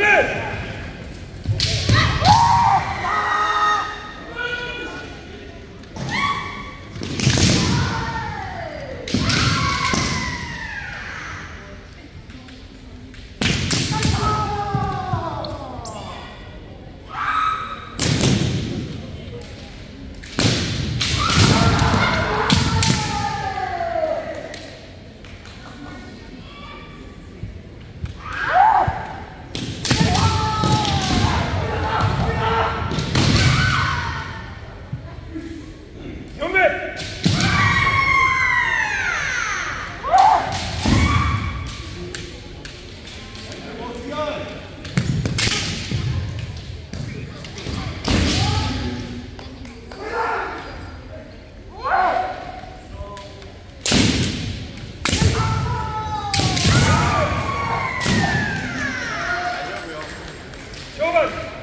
Good. Woman!